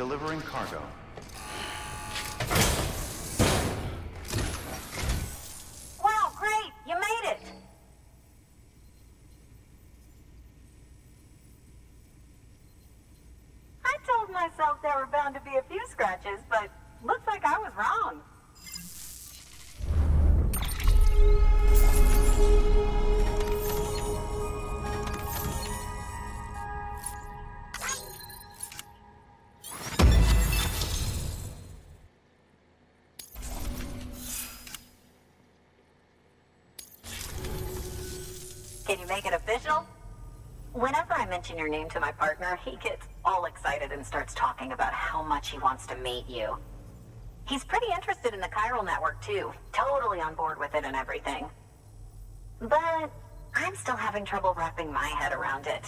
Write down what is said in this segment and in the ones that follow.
Delivering cargo. Wow, great! You made it! I told myself there were bound to be a few scratches, but looks like I was wrong. Can you make it official? Whenever I mention your name to my partner, he gets all excited and starts talking about how much he wants to meet you. He's pretty interested in the chiral network too, totally on board with it and everything. But I'm still having trouble wrapping my head around it.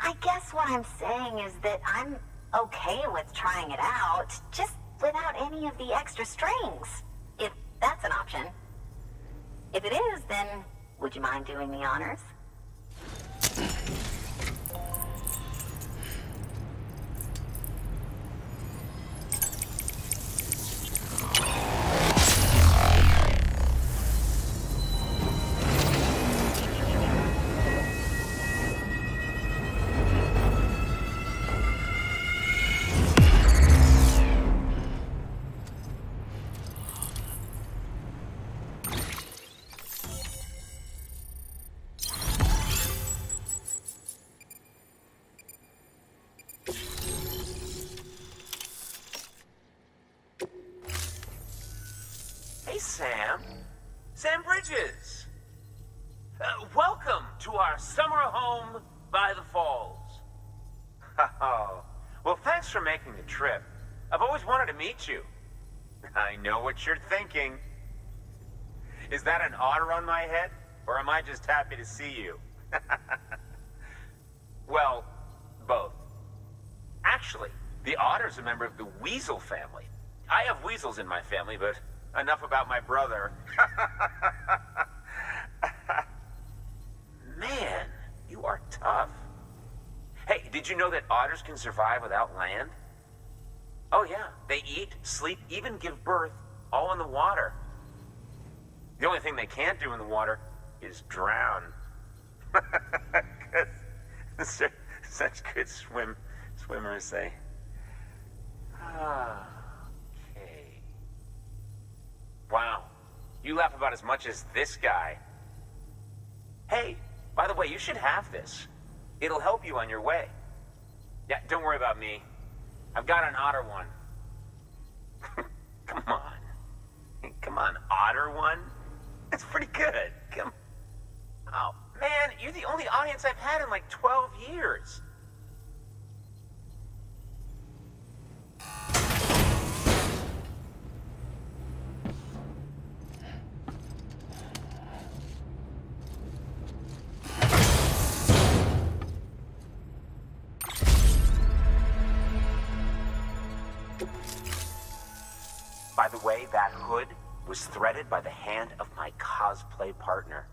I guess what I'm saying is that I'm okay with trying it out, just without any of the extra strings. If that's an option. If it is, then would you mind doing the honors? Sam. Sam Bridges. Uh, welcome to our summer home by the falls. Oh, well, thanks for making the trip. I've always wanted to meet you. I know what you're thinking. Is that an otter on my head, or am I just happy to see you? well, both. Actually, the otter's a member of the weasel family. I have weasels in my family, but enough about my brother. Man, you are tough. Hey, did you know that otters can survive without land? Oh, yeah. They eat, sleep, even give birth, all in the water. The only thing they can't do in the water is drown. such, good swim swimmers, they. Ah, okay. Wow. You laugh about as much as this guy. Hey, by the way, you should have this. It'll help you on your way. Yeah, don't worry about me. I've got an otter one. Come on. Come on, otter one? That's pretty good. Come. Oh, man, you're the only audience I've had in like 12 years. By the way, that hood was threaded by the hand of my cosplay partner.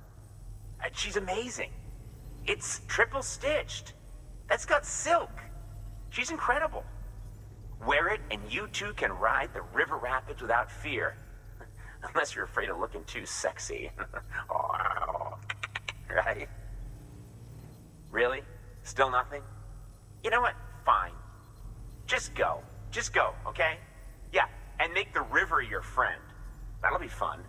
And she's amazing. It's triple stitched. That's got silk. She's incredible. Wear it and you too can ride the river rapids without fear. Unless you're afraid of looking too sexy. right? Really? Still nothing? You know what? Fine. Just go. Just go, okay? And make the river your friend. That'll be fun.